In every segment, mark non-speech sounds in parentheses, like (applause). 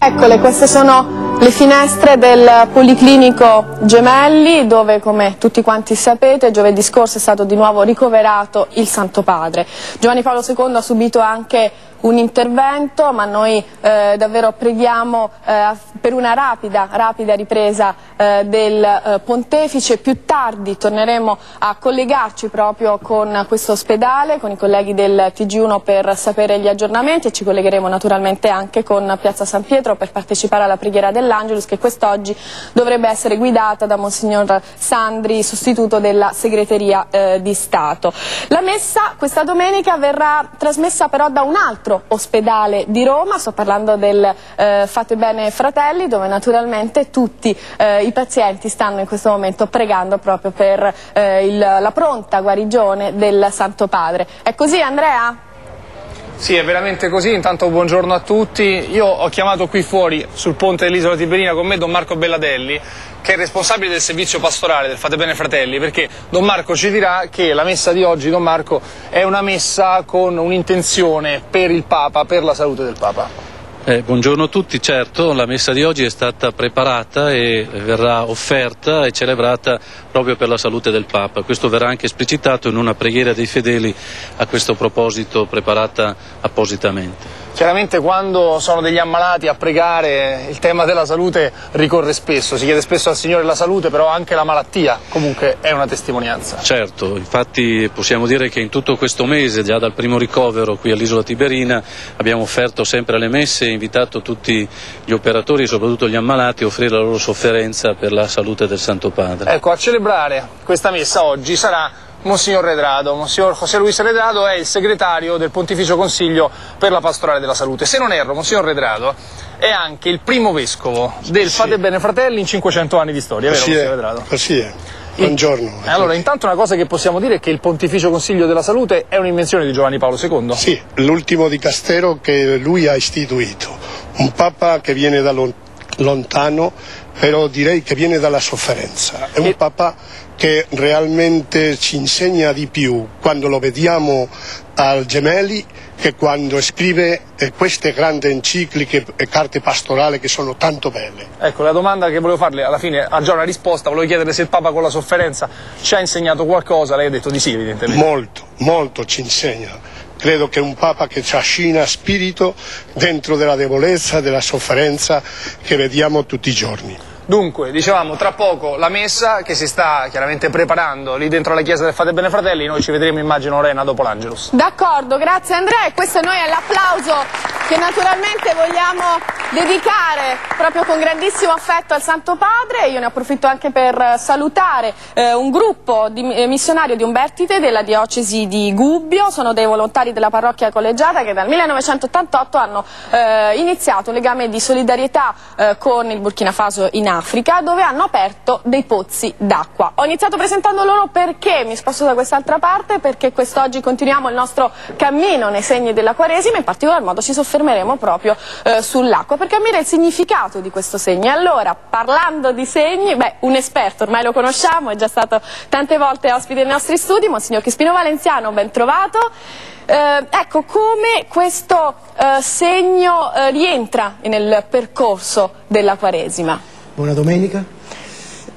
Eccole, queste sono le finestre del Policlinico Gemelli dove come tutti quanti sapete giovedì scorso è stato di nuovo ricoverato il Santo Padre. Giovanni Paolo II ha subito anche un intervento ma noi eh, davvero preghiamo eh, per una rapida, rapida ripresa eh, del eh, pontefice. Più tardi torneremo a collegarci proprio con questo ospedale, con i colleghi del TG1 per sapere gli aggiornamenti e ci collegheremo naturalmente anche con Piazza San Pietro per partecipare alla preghiera dell'Angelus che quest'oggi dovrebbe essere guidata da Monsignor Sandri, sostituto della segreteria eh, di Stato. La messa questa domenica verrà trasmessa però da un altro altro ospedale di Roma, sto parlando del eh, Fate Bene Fratelli, dove naturalmente tutti eh, i pazienti stanno in questo momento pregando proprio per eh, il, la pronta guarigione del Santo Padre. È così Andrea? Sì, è veramente così. Intanto buongiorno a tutti. Io ho chiamato qui fuori sul ponte dell'isola Tiberina con me Don Marco Belladelli, che è responsabile del servizio pastorale del Fate Bene Fratelli, perché Don Marco ci dirà che la messa di oggi, Don Marco, è una messa con un'intenzione per il Papa, per la salute del Papa. Eh, buongiorno a tutti, certo, la messa di oggi è stata preparata e verrà offerta e celebrata proprio per la salute del Papa. Questo verrà anche esplicitato in una preghiera dei fedeli a questo proposito preparata appositamente. Chiaramente quando sono degli ammalati a pregare il tema della salute ricorre spesso, si chiede spesso al Signore la salute, però anche la malattia comunque è una testimonianza. Certo, infatti possiamo dire che in tutto questo mese, già dal primo ricovero qui all'isola Tiberina, abbiamo offerto sempre le messe e invitato tutti gli operatori soprattutto gli ammalati a offrire la loro sofferenza per la salute del Santo Padre. Ecco, a celebrare questa messa oggi sarà Monsignor Redrado. Monsignor José Luis Redrado è il segretario del Pontificio Consiglio per la Pastorale della Salute. Se non erro, Monsignor Redrado è anche il primo vescovo del sì. Fate Bene Fratelli in 500 anni di storia, vero Monsignor Redrado? Così è. Buongiorno. Allora, intanto una cosa che possiamo dire è che il Pontificio Consiglio della Salute è un'invenzione di Giovanni Paolo II. Sì, l'ultimo dicastero che lui ha istituito. Un Papa che viene da lontano, però direi che viene dalla sofferenza. È un e... Papa che realmente ci insegna di più quando lo vediamo al Gemelli che quando scrive eh, queste grandi encicliche e carte pastorali che sono tanto belle. Ecco, la domanda che volevo farle alla fine ha già una risposta, volevo chiedere se il Papa con la sofferenza ci ha insegnato qualcosa, lei ha detto di sì evidentemente. Molto, molto ci insegna. Credo che un Papa che trascina spirito dentro della debolezza, della sofferenza che vediamo tutti i giorni. Dunque, dicevamo, tra poco la messa che si sta chiaramente preparando lì dentro la chiesa del Fate Bene Fratelli, noi ci vedremo immagino Rena dopo l'Angelus. D'accordo, grazie Andrea e questo noi è l'applauso che naturalmente vogliamo dedicare proprio con grandissimo affetto al Santo Padre. Io ne approfitto anche per salutare eh, un gruppo di eh, missionario di Umbertide della diocesi di Gubbio, sono dei volontari della parrocchia collegiata che dal 1988 hanno eh, iniziato un legame di solidarietà eh, con il Burkina Faso in Africa dove hanno aperto dei pozzi d'acqua. Ho iniziato presentando loro perché mi sposto da quest'altra parte, perché quest'oggi continuiamo il nostro cammino nei segni della Quaresima, in particolar modo ci soffermeremo proprio eh, sull'acqua per capire il significato di questo segno. Allora, parlando di segni, beh, un esperto, ormai lo conosciamo, è già stato tante volte ospite nei nostri studi, Monsignor Chispino Valenziano, ben trovato. Eh, ecco, come questo eh, segno eh, rientra nel percorso della Quaresima? Buona domenica.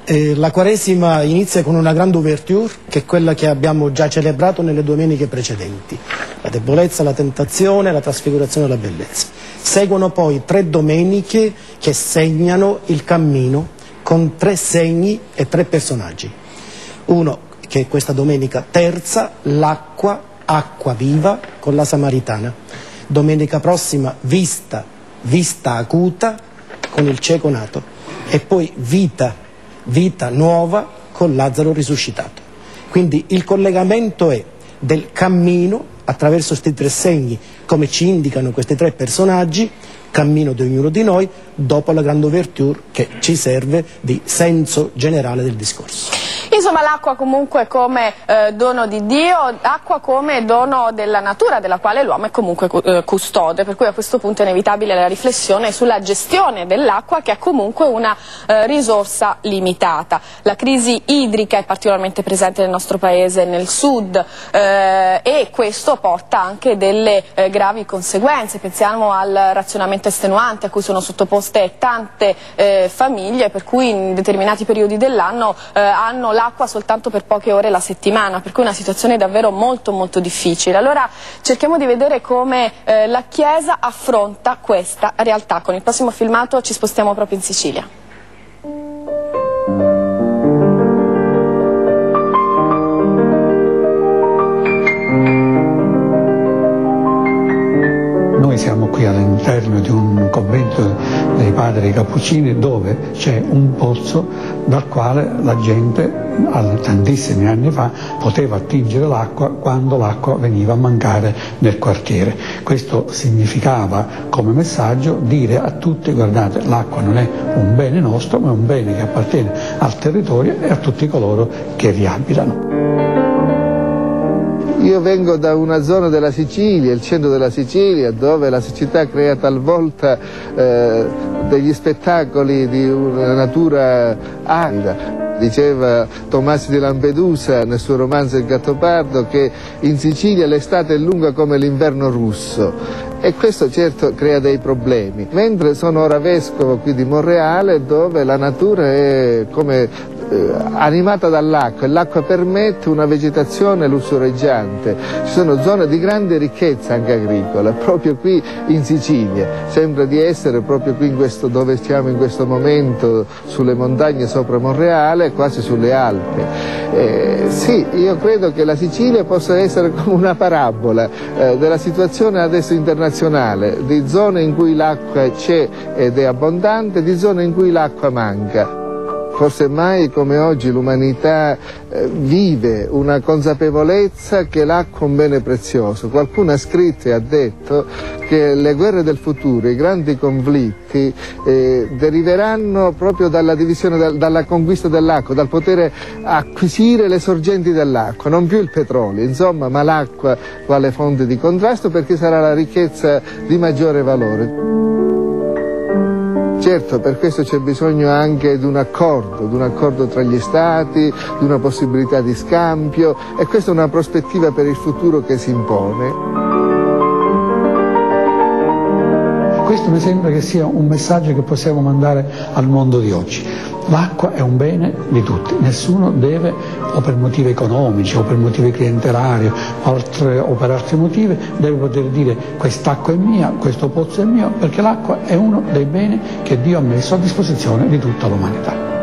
Eh, la Quaresima inizia con una grande ouverture, che è quella che abbiamo già celebrato nelle domeniche precedenti. La debolezza, la tentazione, la trasfigurazione e la bellezza. Seguono poi tre domeniche che segnano il cammino con tre segni e tre personaggi. Uno, che è questa domenica terza, l'acqua, acqua viva con la Samaritana. Domenica prossima, vista, vista acuta con il cieco nato. E poi vita, vita nuova con Lazzaro risuscitato. Quindi il collegamento è del cammino attraverso questi tre segni, come ci indicano questi tre personaggi, cammino di ognuno di noi, dopo la grande ouverture che ci serve di senso generale del discorso. Insomma l'acqua comunque come eh, dono di Dio, acqua come dono della natura della quale l'uomo è comunque eh, custode, per cui a questo punto è inevitabile la riflessione sulla gestione dell'acqua che è comunque una eh, risorsa limitata. La crisi idrica è particolarmente presente nel nostro paese, nel sud eh, e questo porta anche delle eh, gravi conseguenze, pensiamo al razionamento estenuante a cui sono sottoposte tante eh, famiglie per cui in determinati periodi dell'anno hanno l'acqua soltanto per poche ore la settimana, per cui è una situazione davvero molto molto difficile. Allora cerchiamo di vedere come eh, la Chiesa affronta questa realtà. Con il prossimo filmato ci spostiamo proprio in Sicilia. Noi siamo qui all'interno di un convento dei padri cappuccini dove c'è un pozzo dal quale la gente tantissimi anni fa poteva attingere l'acqua quando l'acqua veniva a mancare nel quartiere. Questo significava come messaggio dire a tutti guardate l'acqua non è un bene nostro ma è un bene che appartiene al territorio e a tutti coloro che vi abitano. Io vengo da una zona della Sicilia, il centro della Sicilia, dove la siccità crea talvolta eh, degli spettacoli di una natura arida. Diceva Tomasi di Lampedusa nel suo romanzo Il Gattopardo che in Sicilia l'estate è lunga come l'inverno russo e questo certo crea dei problemi. Mentre sono ora vescovo qui di Monreale dove la natura è come eh, animata dall'acqua e l'acqua permette una vegetazione lussureggiante. Ci sono zone di grande ricchezza anche agricola, proprio qui in Sicilia. Sembra di essere proprio qui questo, dove stiamo in questo momento, sulle montagne sopra Monreale, quasi sulle Alpi. Eh, sì, io credo che la Sicilia possa essere (laughs) come una parabola eh, della situazione adesso internazionale, di zone in cui l'acqua c'è ed è abbondante, di zone in cui l'acqua manca. Forse mai come oggi l'umanità eh, vive una consapevolezza che l'acqua è un bene prezioso. Qualcuno ha scritto e ha detto che le guerre del futuro, i grandi conflitti eh, deriveranno proprio dalla divisione, dalla conquista dell'acqua, dal poter acquisire le sorgenti dell'acqua, non più il petrolio, insomma, ma l'acqua quale fonte di contrasto perché sarà la ricchezza di maggiore valore. Certo, per questo c'è bisogno anche di un accordo, di un accordo tra gli Stati, di una possibilità di scambio e questa è una prospettiva per il futuro che si impone. Questo mi sembra che sia un messaggio che possiamo mandare al mondo di oggi. L'acqua è un bene di tutti, nessuno deve, o per motivi economici, o per motivi clientelari, o per altri motivi, deve poter dire quest'acqua è mia, questo pozzo è mio, perché l'acqua è uno dei beni che Dio ha messo a disposizione di tutta l'umanità.